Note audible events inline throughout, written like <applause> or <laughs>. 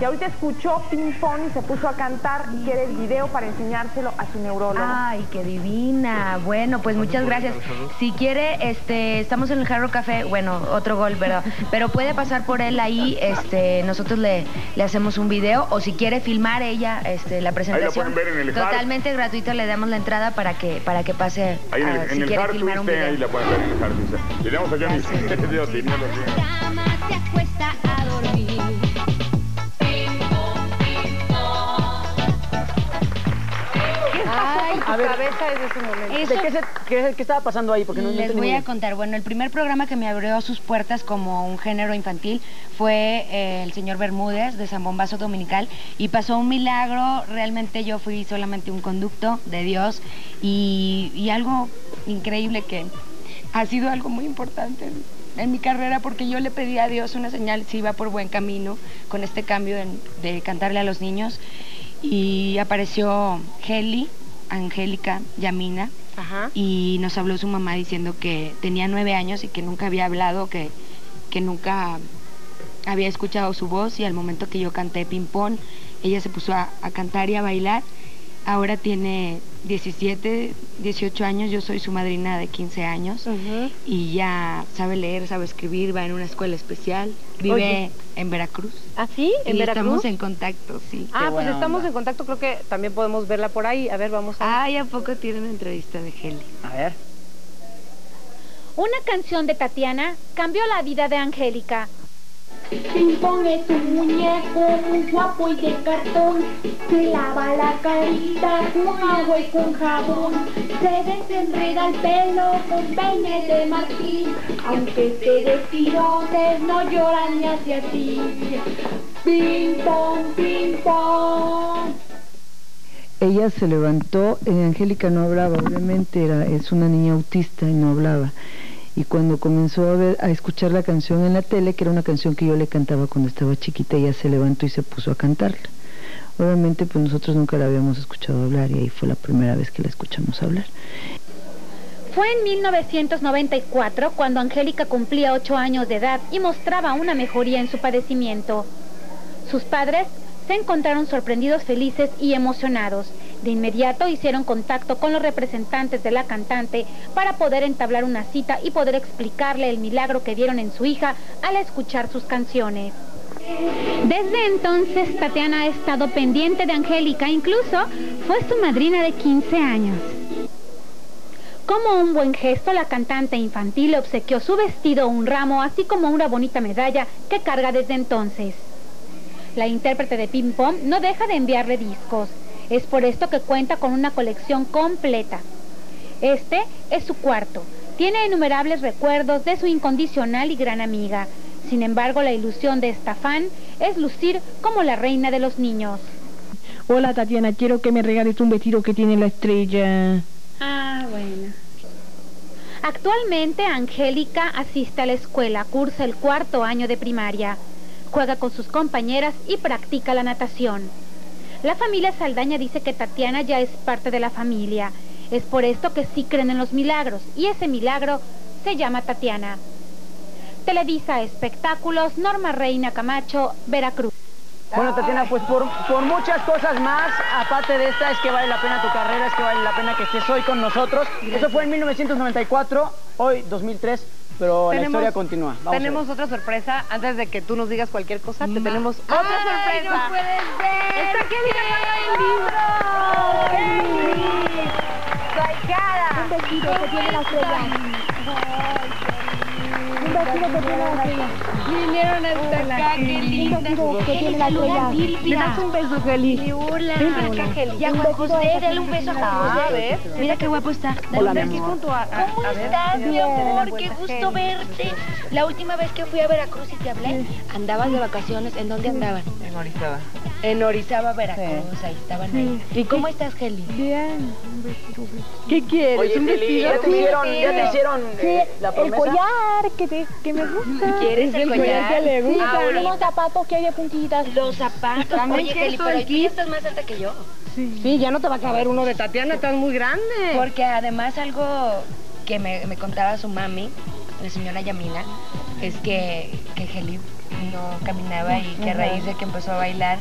y ahorita escuchó ping pong y se puso a cantar y quiere el video para enseñárselo a su neurólogo. Ay, qué divina. Bueno, pues muchas gracias. Si quiere, este, estamos en el Jarro Café, bueno, otro gol, pero, pero puede pasar por él ahí, este, nosotros le, le hacemos un video o si quiere filmar ella, este, la presentación. pueden ver en el. Totalmente gratuito le damos la entrada para que, para que pase Ahí en, a- el- Ah, si en el quiere Hard filmar un Twist, video. ahí la pueden ver en el a Johnny. <laughs> Dios, teniendo así. cama Ay, tu cabeza desde ese momento. ¿De qué, se- qué- qué estaba pasando ahí? Porque no, Les voy a contar. Bueno, el primer programa que me abrió sus puertas como un género infantil fue eh, el señor Bermúdez de San Bombazo Dominical y pasó un milagro. Realmente yo fui solamente un conducto de Dios y, y algo increíble que ha sido algo muy importante en, mi carrera porque yo le pedí a Dios una señal si iba por buen camino con este cambio en- de cantarle a los niños y apareció Heli, Angélica Yamina Ajá. y nos habló su mamá diciendo que tenía nueve años y que nunca había hablado, que, que nunca había escuchado su voz y al momento que yo canté ping pong, ella se puso a, a cantar y a bailar. Ahora tiene 17, 18 años, yo soy su madrina de 15 años Ujú. y ya sabe leer, sabe escribir, va en una escuela especial, vive Oye. en Veracruz. ¿Ah, sí? ¿En y Veracruz? estamos en contacto, sí. Ah, pues estamos onda. en contacto, creo que también podemos verla por ahí. A ver, vamos a... Ay, ¿a poco tiene una entrevista de Heli? A ver. Una canción de Tatiana cambió la vida de Angélica. Ping Pong es un muñeco muy guapo y de cartón. Se lava la carita con agua y con jabón. Se desenreda el pelo con peine de marfil. Aunque des tirones, no llora ni hacia ti. Ping Pong. Ella se levantó, eh, Angélica no hablaba, obviamente era, es una niña autista y no hablaba. Y cuando comenzó a, ver, a escuchar la canción en la tele, que era una canción que yo le cantaba cuando estaba chiquita, ella se levantó y se puso a cantarla. Obviamente pues nosotros nunca la habíamos escuchado hablar y ahí fue la primera vez que la escuchamos hablar. Fue en 1994 cuando Angélica cumplía 8 años de edad y mostraba una mejoría en su padecimiento. Sus padres se encontraron sorprendidos, felices y emocionados. De inmediato hicieron contacto con los representantes de la cantante para poder entablar una cita y poder explicarle el milagro que vieron en su hija al escuchar sus canciones. Desde entonces, Tatiana ha estado pendiente de Angélica, incluso fue su madrina de 15 años. Como un buen gesto, la cantante infantil le obsequió su vestido, un ramo, así como una bonita medalla que carga desde entonces. La intérprete de ping pong no deja de enviarle discos. Es por esto que cuenta con una colección completa. Este es su cuarto. Tiene innumerables recuerdos de su incondicional y gran amiga. Sin embargo, la ilusión de esta fan es lucir como la reina de los niños. Hola Tatiana, quiero que me regales un vestido que tiene la estrella. Ah, bueno. Actualmente Angélica asiste a la escuela, cursa el cuarto año de primaria, juega con sus compañeras y practica la natación. La familia Saldaña dice que Tatiana ya es parte de la familia. Es por esto que sí creen en los milagros y ese milagro se llama Tatiana. Televisa Espectáculos, Norma Reina Camacho, Veracruz. Bueno, Tatiana, pues por, por muchas cosas más, aparte de esta, es que vale la pena tu carrera, es que vale la pena que estés hoy con nosotros. Eso fue en 1994, hoy 2003, pero la historia continúa. Vamos ver. tenemos otra sorpresa. Antes de que tú nos digas cualquier cosa, te tenemos otra ¡Ay, sorpresa. no puede ser! ¡Está Kelly Galván en libro! Un vestido que tiene la estrella. Un vestido que tiene la. Vinieron hasta acá, qué linda. Un que tiene la estrella. Le das un beso, Geli. Hola. Ya, Un Juan José, dale un beso a Juan José. ¿ves? Mira qué guapo está. Dale Hola, un mi beso. amor. Junto a- a- ¿Cómo a ver. estás, mi amor? Qué gusto verte. La última vez que fui a Veracruz y te hablé, andabas de vacaciones. ¿En dónde andaban? En Orizaba. En Orizaba, Veracruz. Ahí estaban ahí. ¿Y cómo estás, Geli? Bien. ¿Qué quieres? Oye, ¿Un vestido? ¿ya te hicieron, ya te hicieron eh, la El promesa? collar que, te- que me gusta. ¿Quieres el collar? que le Sí, gusta. con unos zapatos que hay de puntitas. Los zapatos. También Oye, Geli, pero ya estás más alta que yo. Sí, ya no te va a caber uno de Tatiana, estás muy grande. Porque además algo que me, me contaba su mami, la señora Yamina, es que, que Heli no caminaba y que a raíz de que empezó a bailar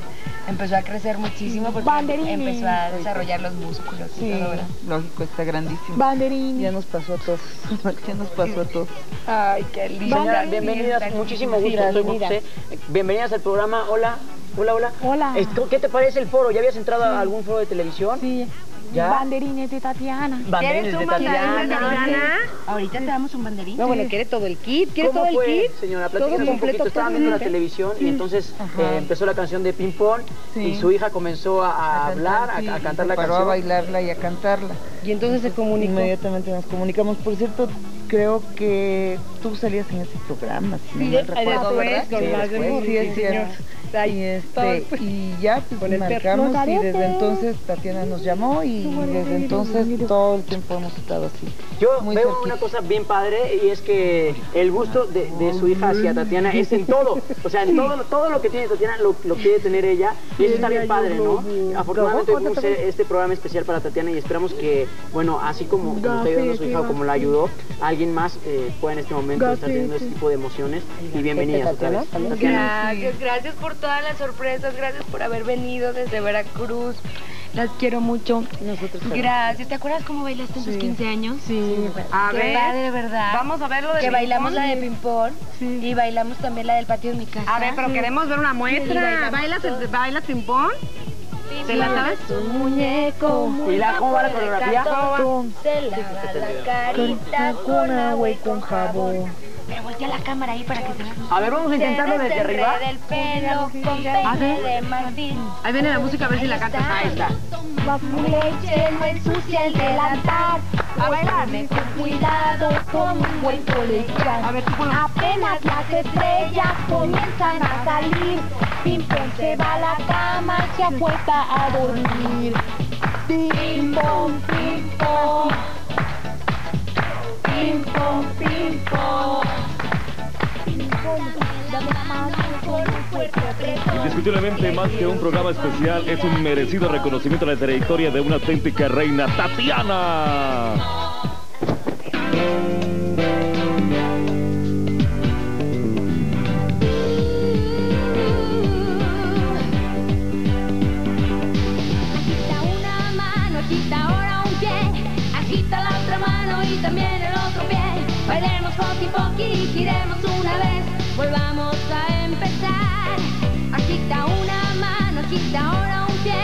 empezó a crecer muchísimo porque Banderini. empezó a desarrollar los músculos y Sí, todo, ¿verdad? lógico, está grandísimo. Banderín. Ya nos pasó a todos. <laughs> Ya nos pasó a todos. Ay, qué lindo. Señora, bienvenidas, muchísimo gusto, soy José. Bienvenidas al programa, hola, hola, hola. Hola. ¿Qué te parece el foro? ¿Ya habías entrado a algún foro de televisión? Sí. ¿Ya? Banderines de Tatiana. Banderines de Tatiana. Ahorita te damos un banderín. No, bueno, quiere todo el kit, quiere ¿Cómo todo el fue, kit. señora? Todo Platícanos un completo, poquito. Estaba viendo la televisión y entonces eh, empezó la canción de Ping Pong y su hija comenzó a, a hablar, a, sí, a cantar la paró canción. a bailarla y a cantarla. Y entonces se comunicó. Inmediatamente nos comunicamos. Por cierto, creo que tú salías en ese programa, si no Sí, mal recuerdo, ¿verdad? con Sí, más de después, uno, sí, es sí, cierto. Y, este, todo. y ya pues, marcamos y desde entonces Tatiana nos llamó y desde entonces todo el tiempo hemos estado así. Yo Muy veo cerquita. una cosa bien padre y es que el gusto de, de su hija hacia Tatiana es en todo. O sea, en todo, todo lo que tiene Tatiana lo, lo quiere tener ella y eso está bien padre, ¿no? Afortunadamente hacer este programa especial para Tatiana y esperamos que, bueno, así como, como está ayudando a su hija o como la ayudó, alguien más eh, pueda en este momento estar teniendo este tipo de emociones y bienvenidas otra vez. Tatiana. Gracias, gracias por todas las sorpresas, gracias por haber venido desde Veracruz. Las quiero mucho. Nosotros Gracias. ¿Te acuerdas cómo bailaste en tus 15 años? Sí. A Qué ver, padre, ¿verdad? vamos a ver lo de Que ping bailamos pong. la de ping-pong y bailamos también la del patio de mi casa. A ver, pero queremos ver una Sí, muestra. ¿Bailas, el-. ¿Bailas ping-pong? ¿Te la sabes? Un muñeco ¿Y la- cómo va la de coreografía? Se lava la carita con agua y con jabón. Voltea la cámara ahí para que se vea. A ver, vamos a intentarlo desde arriba. pelo con. Ahí viene la música, a ver si la cantas. Ahí está. Con leche no ensucia el delantal. A bailar. Con cuidado con un buen colegial. A ver, tú. Apenas las estrellas comienzan a salir. Pim pom se va a la cama, se acuesta a dormir. Pim pom, pim pom. Indiscutiblemente, más que un programa especial, es un merecido reconocimiento a la trayectoria de una auténtica reina, Tatiana. Poqui poqui y giremos una vez, volvamos a empezar. Agita una mano, agita ahora un pie,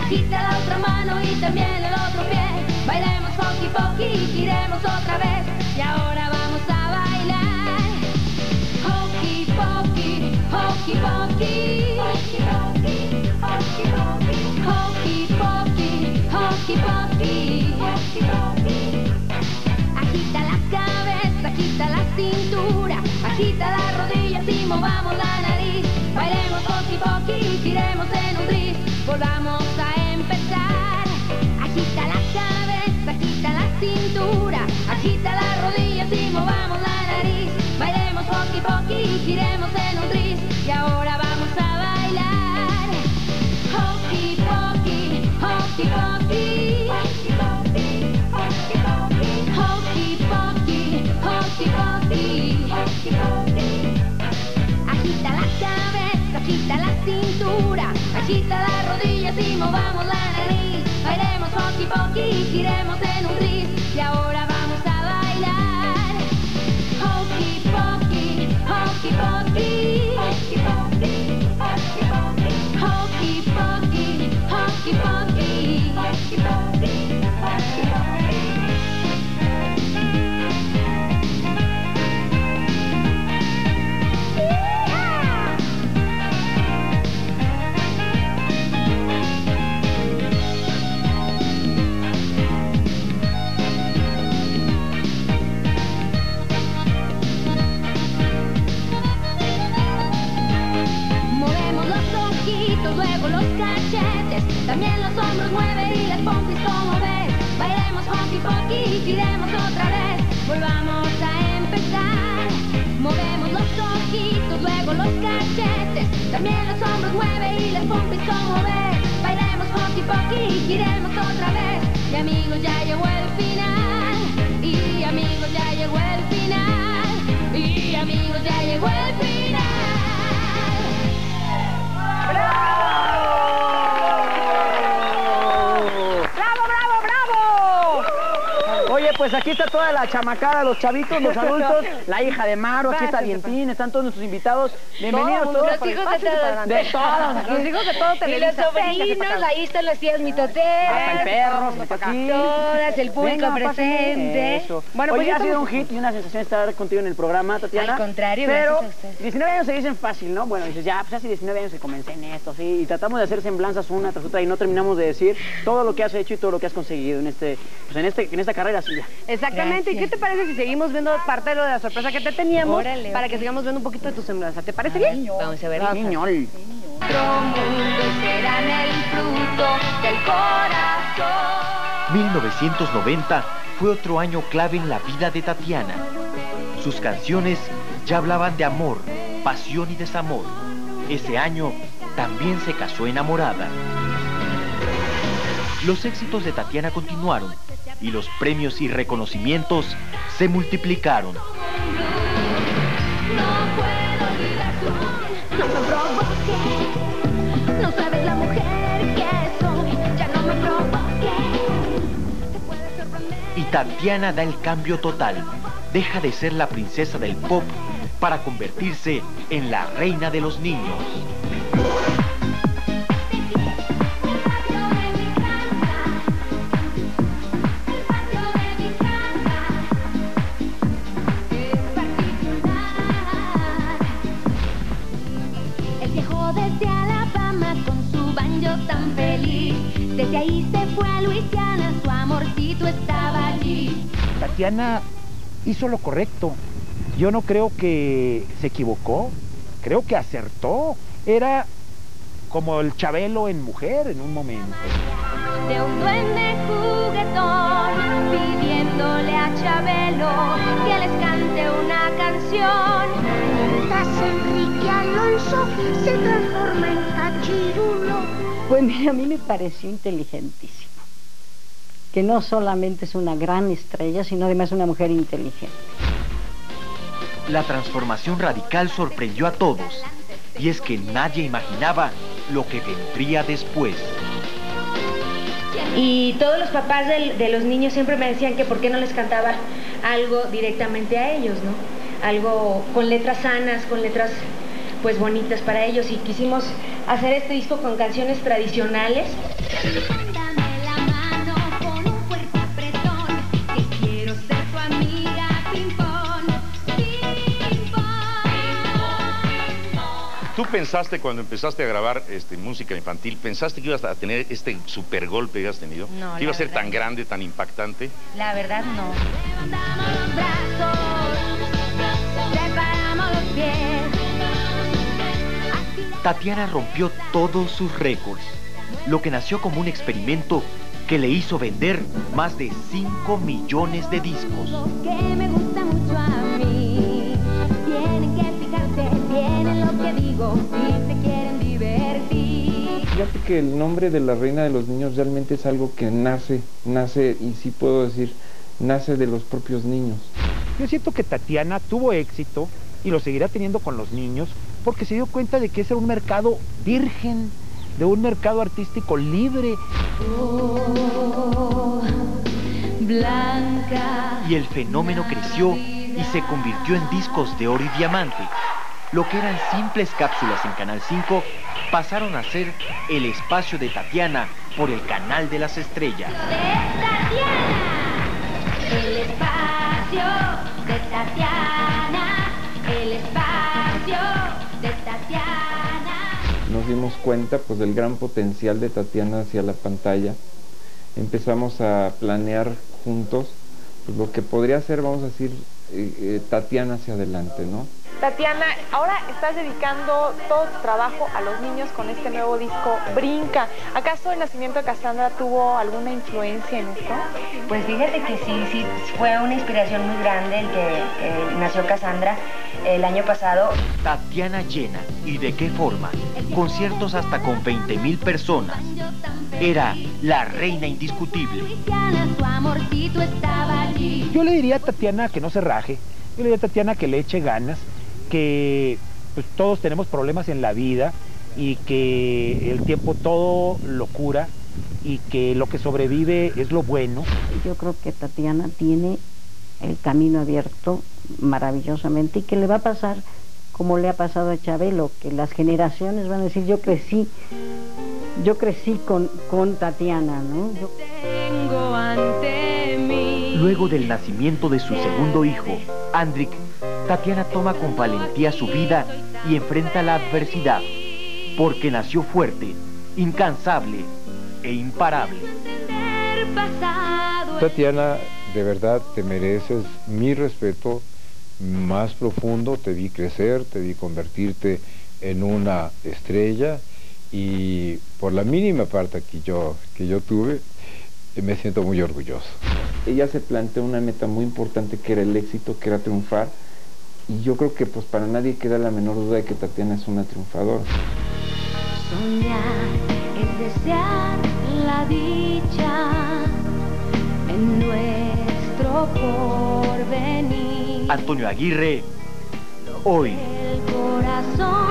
agita la otra mano y también el otro pie. Bailemos poqui poqui y giremos otra vez, y ahora vamos a bailar. Hokey pokey, hokey pokey, hokey pokey, hokey pokey, movamos la nariz. Bailemos poqui poqui giremos en un tris. Volvamos a empezar. Agita la cabeza, agita la cintura, agita las rodillas y movamos la nariz. Bailemos poqui poqui giremos en un tris. Y ahora vamos a bailar. Hokey pokey, cabeza, la cintura, agita las rodillas y movamos la nariz. Bailemos poqui poqui giremos en un tris. Y ahora vamos a bailar. Hokey pokey, hokey pokey, hokey pokey, Oye, pues aquí está toda la chamacada, los chavitos, los <laughs> adultos, la hija de Maro, aquí está Dientín, están todos nuestros invitados. Bienvenidos Todo, todos. Los hijos de todos. De todos. <laughs> Los hijos de todo Y los sobrinos, ahí están las tías mitoteras. Hasta el perro. Todas, el público presente. Bueno, pues ha sido un hit y una sensación estar contigo en el programa, Tatiana. Al contrario, Pero gracias a ustedes. 19 años se dicen fácil, ¿no? Bueno, dices, ya, pues hace 19 años que comencé en esto, sí. Y tratamos de hacer semblanzas una tras otra y no terminamos de decir todo lo que has hecho y todo lo que has conseguido en este, pues en este, en esta carrera Exactamente. ¿Y qué te parece si seguimos viendo parte de lo de la sorpresa que te teníamos Órale, para que sigamos viendo un poquito de tu semblanza? ¿Te parece bien? Vamos a ver. Niñol. Otro mundo serán el fruto del corazón. 1990 fue otro año clave en la vida de Tatiana. Sus canciones ya hablaban de amor, pasión y desamor. Ese año también se casó enamorada. Los éxitos de Tatiana continuaron y los premios y reconocimientos se multiplicaron. Y Tatiana da el cambio total. Deja de ser la princesa del pop para convertirse en la reina de los niños. Tatiana hizo lo correcto. Yo no creo que se equivocó, creo que acertó. Era como el Chabelo en mujer en un momento. de un duende juguetón pidiéndole a Chabelo que les cante una canción. Mientras Enrique Alonso se transforma en cachirulo. Pues mira, a mí me pareció inteligentísimo. Que no solamente es una gran estrella, sino además una mujer inteligente. La transformación radical sorprendió a todos. Y es que nadie imaginaba lo que vendría después. Y todos los papás de los niños siempre me decían que por qué no les cantaba algo directamente a ellos, ¿no? Algo con letras sanas, con letras pues bonitas para ellos y quisimos hacer este disco con canciones tradicionales. ¿Tú pensaste cuando empezaste a grabar este, música infantil, pensaste que ibas a tener este super golpe que has tenido? No, que iba a ser verdad tan grande, tan impactante. La verdad no. Levantamos los brazos, separamos los pies. Tatiana rompió todos sus récords, lo que nació como un experimento que le hizo vender más de 5 millones de discos. Lo que me gusta mucho se quieren divertir. Fíjate que el nombre de la reina de los niños realmente es algo que nace, nace, y sí puedo decir, nace de los propios niños. Yo siento que Tatiana tuvo éxito y lo seguirá teniendo con los niños porque se dio cuenta de que ese era un mercado virgen, de un mercado artístico libre. Oh, Blanca. Y el fenómeno creció y se convirtió en discos de oro y diamante. Lo que eran simples cápsulas en Canal 5 pasaron a ser el espacio de Tatiana por el Canal de las Estrellas. El espacio de Tatiana, el espacio de Tatiana. Nos dimos cuenta pues del gran potencial de Tatiana hacia la pantalla. Empezamos a planear juntos pues, lo que podría ser, vamos a decir, eh, eh, Tatiana hacia adelante, ¿no? Tatiana, ahora estás dedicando todo tu trabajo a los niños con este nuevo disco Brinca. ¿Acaso el nacimiento de Cassandra tuvo alguna influencia en esto? Pues fíjate que sí, sí, fue una inspiración muy grande el que eh, nació Cassandra el año pasado. Tatiana llena. ¿Y de qué forma? Conciertos hasta con 20 mil personas. Era la reina indiscutible. Su amorcito estaba allí. Yo le diría a Tatiana que no se raje. Yo le diría a Tatiana que le eche ganas, que pues, todos tenemos problemas en la vida y que el tiempo todo lo cura y que lo que sobrevive es lo bueno. Yo creo que Tatiana tiene el camino abierto maravillosamente y que le va a pasar como le ha pasado a Chabelo, que las generaciones van a decir, yo crecí, yo crecí con, con Tatiana, ¿no? Yo- Tengo ante mí. Luego del nacimiento de su segundo hijo, Andrik, Tatiana toma con valentía su vida y enfrenta la adversidad, porque nació fuerte, incansable e imparable. Tatiana, de verdad te mereces mi respeto más profundo, te vi crecer, te vi convertirte en una estrella y por la mínima parte que yo, que yo tuve, me siento muy orgulloso. Ella se planteó una meta muy importante que era el éxito, que era triunfar. Y yo creo que pues para nadie queda la menor duda de que Tatiana es una triunfadora. Soñar es desear la dicha en nuestro porvenir. Antonio Aguirre, hoy. El corazón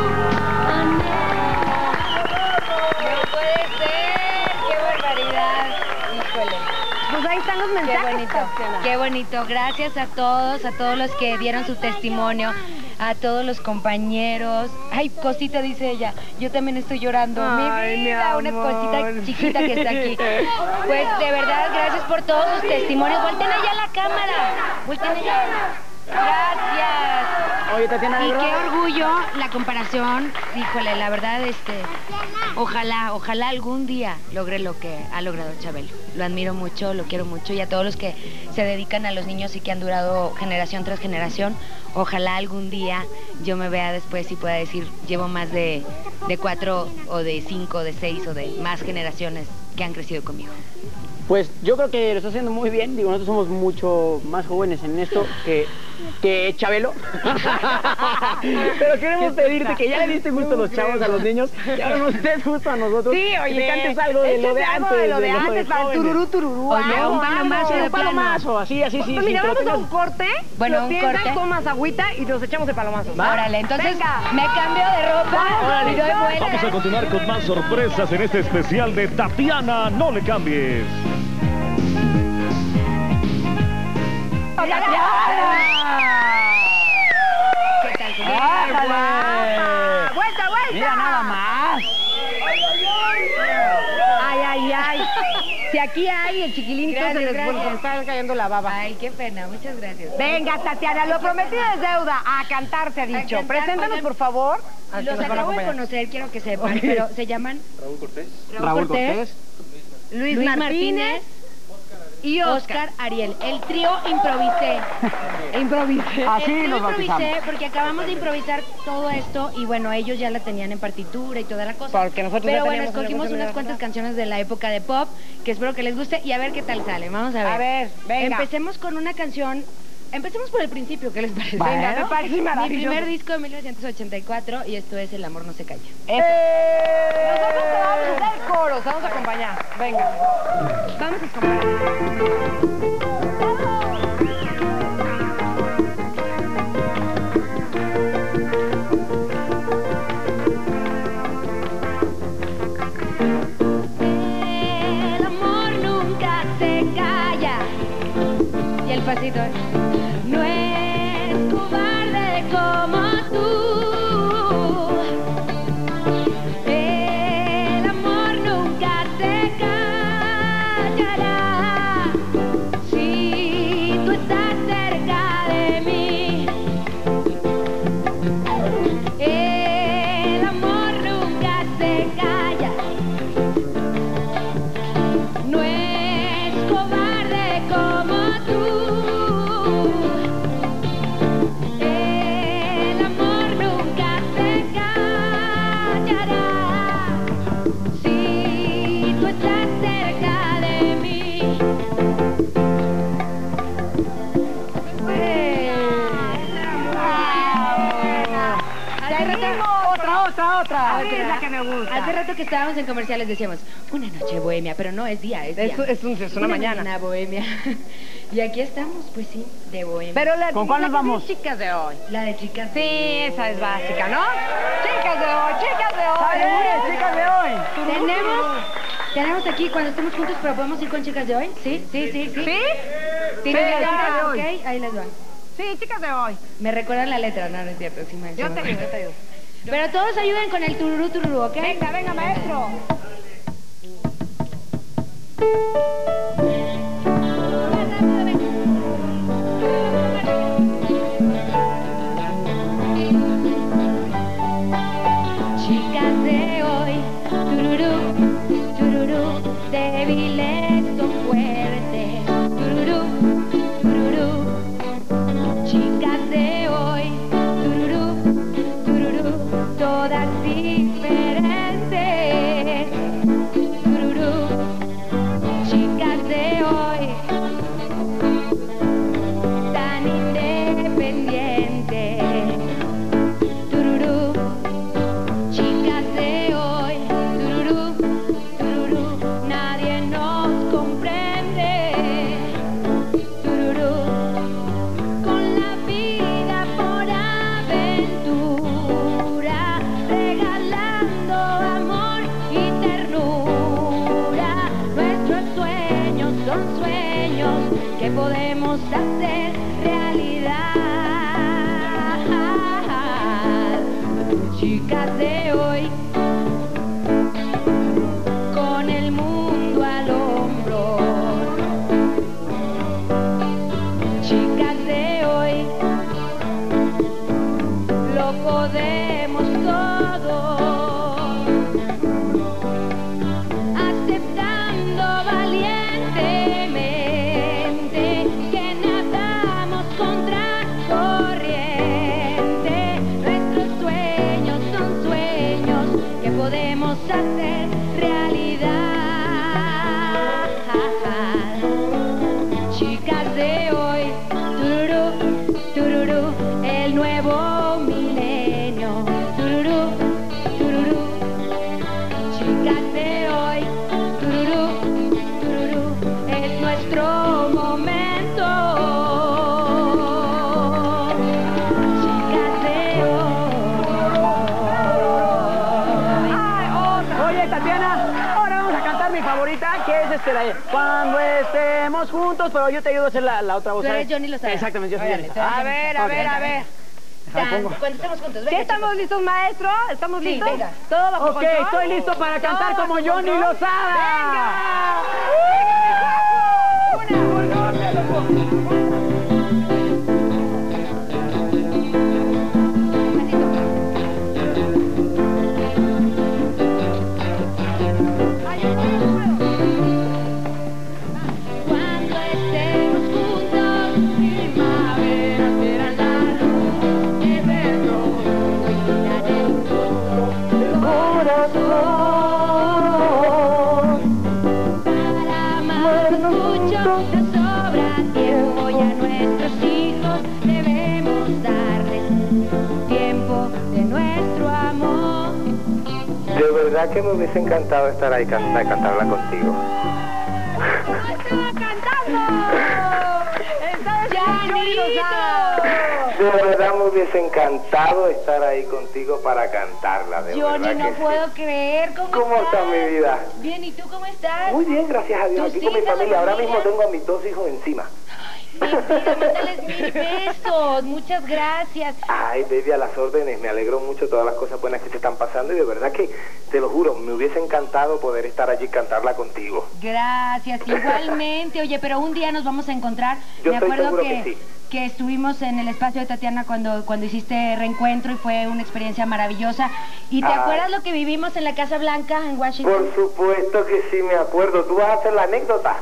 ahí están los Qué mensajes. bonito, Tatiana. qué bonito. Gracias a todos, a todos los que dieron su testimonio, a todos los compañeros. Ay, cosita, dice ella. Yo también estoy llorando. Ay, mi una cosita chiquita que está aquí. Pues de verdad, gracias por todos sus testimonios. Volten allá la cámara. Volten allá. Gracias. Oye, Tatiana, de Y qué orgullo la comparación. Híjole, la verdad, este, ojalá, ojalá algún día logre lo que ha logrado Chabelo. Lo admiro mucho, lo quiero mucho y a todos los que se dedican a los niños y que han durado generación tras generación, ojalá algún día yo me vea después y pueda decir, llevo más de, de cuatro o de cinco, o de seis o de más generaciones que han crecido conmigo. Pues yo creo que lo está haciendo muy bien. Digo, nosotros somos mucho más jóvenes en esto que, que Chabelo. <laughs> Pero queremos pedirte que ya le diste gusto a los chavos, a los niños, que ahora nos des gusto a nosotros. Sí, oye, que cantes algo de lo de antes. de lo de antes, para tururú, tururú. Oye, algo, un palomazo de Un palomazo, así, así, sí. Pues sí, mira, vamos a un corte. Bueno, un corte. tomas agüita y nos echamos el palomazo. Órale, entonces me cambio de ropa Vamos a continuar con más sorpresas en este especial de Tatiana, no le cambies. ¿Qué tal? ¿Cómo ¡Ándale! ¡Vuelta, vuelta! Mira nada más. Ay, ay, ay. Si aquí hay el chiquilín, Gracias, se les gracias. se está cayendo la baba. Ay, qué pena, muchas gracias. Venga, Tatiana, lo prometido es deuda. A cantar se ha dicho. cantar, Preséntanos, oigan. por favor. que Los acabo de conocer, quiero que sepan, pero se llaman Raúl Cortés. Luis, Luis Martínez, Martínez y Oscar Ariel. El trío improvisé. <laughs> Improvisé. Así el trío nos improvisé porque acabamos de improvisar todo esto y bueno, ellos ya la tenían en partitura y toda la cosa. Porque nosotros ya Pero bueno, una escogimos unas cuantas canciones de la época de pop que espero que les guste y a ver qué tal sale. Vamos a ver. A ver, venga. Empecemos con una canción. Empecemos por el principio, ¿qué les parece? Venga, me parece Mi maravilloso. primer disco de 1984 y esto es El amor no se calla. Nosotros te vamos a hacer vamos a acompañar. Venga. Vamos a acompañar. Hace rato que estábamos en comerciales decíamos, una noche bohemia, pero no, es día, es día. Es, es, un- es una, mañana. Una bohemia. <laughs> y aquí estamos, pues sí, de bohemia. Pero la, ¿Con cuál nos vamos? chicas de hoy. La de chicas. Sí, esa es básica, ¿no? Chicas de hoy, chicas de hoy. ¡Sale, chicas de hoy! Tenemos, tenemos aquí, cuando estemos juntos, pero podemos ir con chicas de hoy. Sí, sí, sí, sí. ¿Sí? ¿Tienen Sí, chicas de hoy. Ok, ahí les va. Sí, chicas de hoy. Me recuerdan la letra, no, no es cierto. Sí, me- Yo sí te yo te ayudo. Pero todos ayuden con el tururú tururú, ¿ok? Venga, venga, maestro. Cuando estemos juntos, pero yo te ayudo a hacer la, la otra voz. Tú eres. Johnny Lozada. Exactamente, yo soy Johnny. A ver, a ver, a ver. Cuando estemos juntos, ¿Sí venga, estamos chicos. listos, maestro? ¿Estamos Sí, listos? venga. ¿Todo bajo Ok, control? estoy listo para cantar ¿Todo como Johnny? Lozada. Cuando hubiese encantado estar ahí can cantarla contigo. De verdad me hubiese encantado estar ahí contigo para cantarla, de Johnny, verdad no que sí. puedo creer. ¿Cómo, ¿Cómo está mi vida? Bien, ¿y tú cómo estás? Muy bien, gracias a Dios. ¿Tus Aquí con mi familia. Ahora mismo tengo a mis dos hijos encima. Mándales mil besos. Muchas gracias. Ay, baby, a las órdenes. Me alegro mucho todas las cosas buenas que se están pasando y de verdad que, te lo juro, me hubiese encantado poder estar allí y cantarla contigo. Gracias, igualmente. Oye, pero un día nos vamos a encontrar. Yo Me acuerdo que, que sí. que estuvimos en el espacio de Tatiana cuando, cuando hiciste reencuentro y fue una experiencia maravillosa. ¿Y te Ay. acuerdas lo que vivimos en la Casa Blanca en Washington? Por supuesto que sí me acuerdo. ¿Tú vas a hacer la anécdota?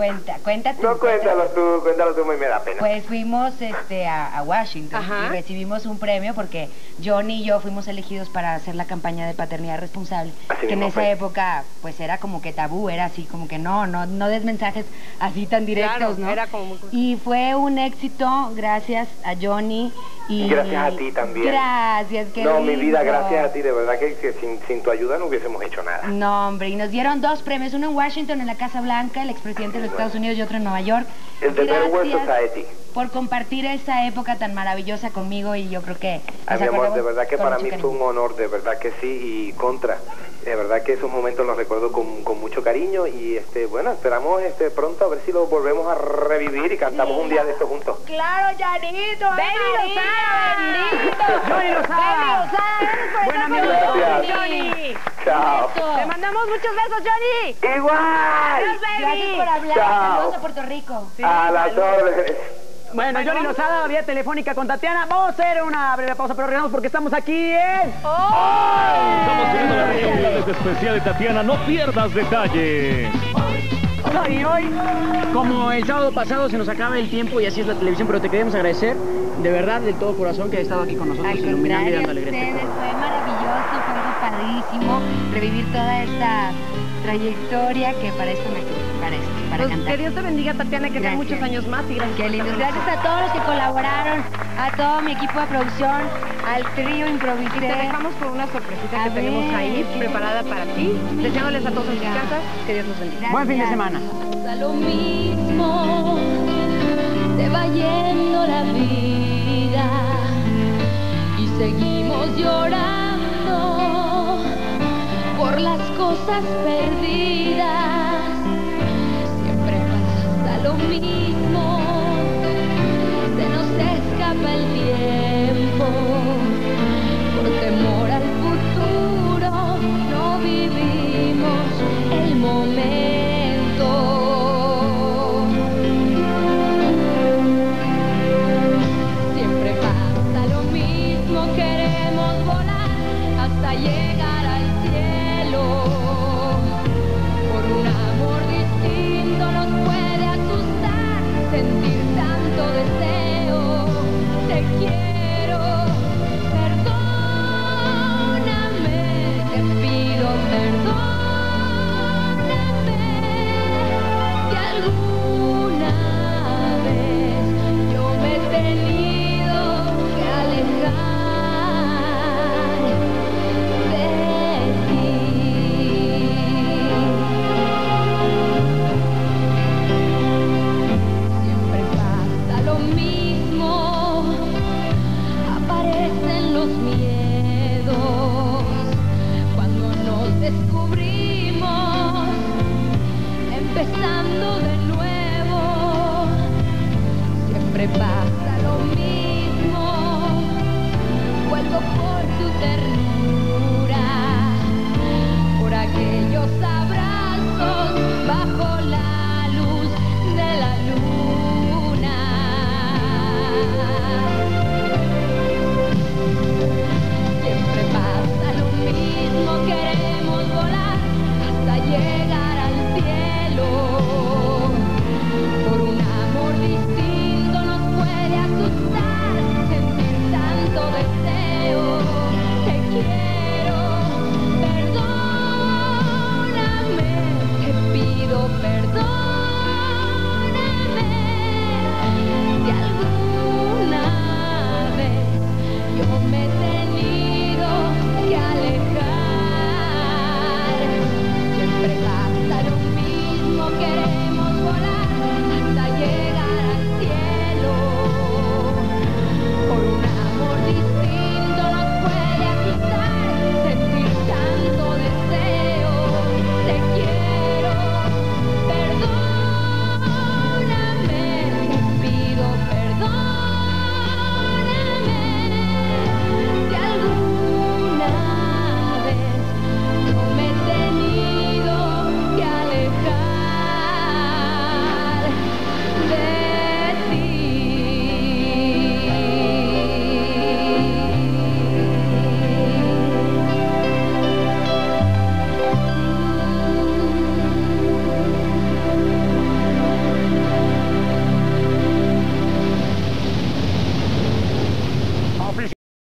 Cuenta, cuenta tú. No, cuéntalo tú, cuéntalo tú, me da pena. Pues fuimos este, a, a Washington Ajá. y recibimos un premio porque Johnny y yo fuimos elegidos para hacer la campaña de paternidad responsable, Así que en esa fue. época pues era como que tabú, era así como que no, no, no des mensajes así tan directos, Claro, ¿no? era como muy- Y fue un éxito gracias a Johnny y... Gracias a ti también. Gracias, qué No, mi vida, gracias a ti, de verdad que, que sin, sin tu ayuda no hubiésemos hecho nada. No, hombre, y nos dieron dos premios, uno en Washington, en la Casa Blanca, el expresidente de los Estados Unidos, y otro en Nueva York. Gracias Society. por compartir esa época tan maravillosa conmigo y yo creo que... Ay, nos mi amor, de verdad que para mí cariño. fue un honor, de verdad que sí, y contra. De verdad que esos momentos los recuerdo con, con mucho cariño y este bueno, esperamos este pronto a ver si lo volvemos a revivir y cantamos un día de esto juntos. Claro, Janito. Baby Lozada. Johnny Lozada. Gracias Buen amigo. Johnny. Chao. Te mandamos muchos besos, Johnny. Igual. Adiós, baby. Gracias por hablar, Chao. saludos a Puerto Rico. a las órdenes. Bueno, Johnny Lozada, vía telefónica con Tatiana. Vamos a hacer una breve pausa, pero regresamos porque estamos aquí en... Estamos viendo la reunión especial de Tatiana. No pierdas detalles. Y hoy, como el sábado pasado, se nos acaba el tiempo y así es la televisión, pero te queremos agradecer de verdad, de todo corazón, que has estado aquí con nosotros Al iluminando y dando alegría a ustedes, programa. fue maravilloso, fue algo padrísimo revivir toda esta trayectoria que para esto nací, para esto, para Pues cantar. que Dios te bendiga, Tatiana, que muchos años más y gracias. Qué lindo. Gracias a todos los que colaboraron, a todo mi equipo de producción, al trío Y Improvisé. te dejamos con una sorpresita A que tenemos ahí ¿qué? preparada para ti. Deseándoles a todos en sus casas que Dios los bendiga. Buen fin de semana. pasa lo mismo, se va yendo la vida y seguimos llorando por las cosas perdidas. Siempre pasa lo mismo, Siempre lo mismo, vuelvo por tu ternura, por aquellos